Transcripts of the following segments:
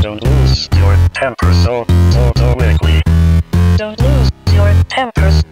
Don't lose your temper so, so, so quickly. Don't lose your tempers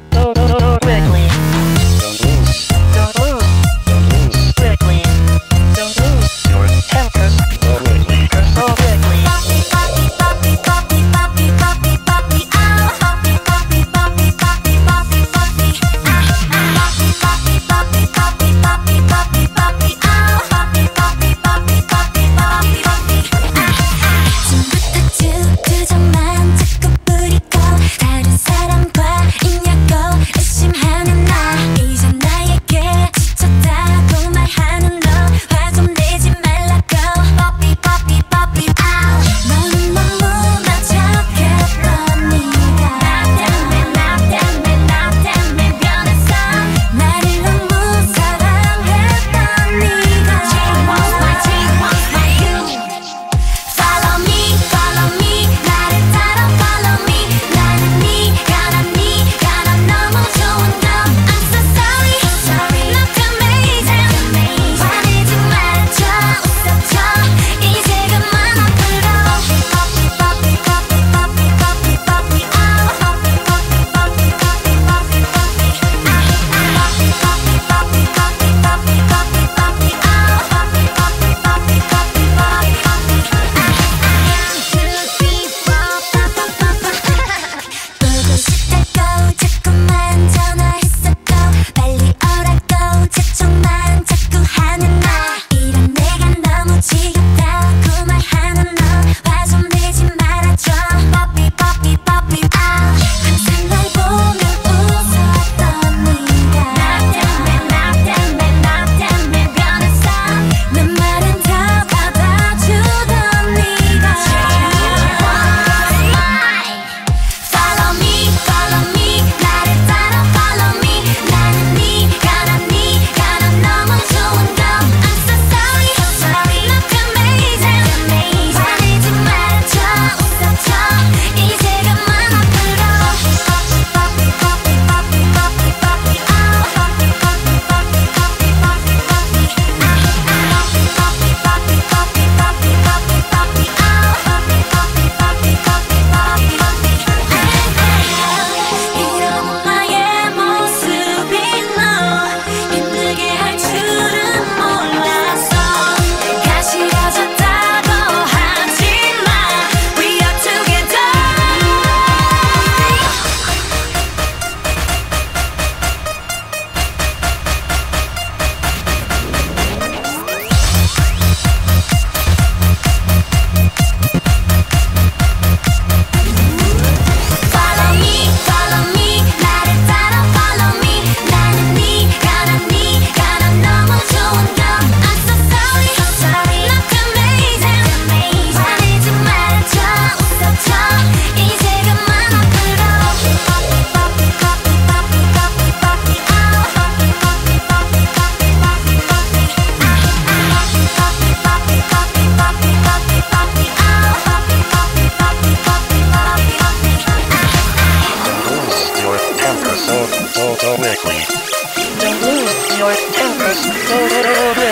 Gracias.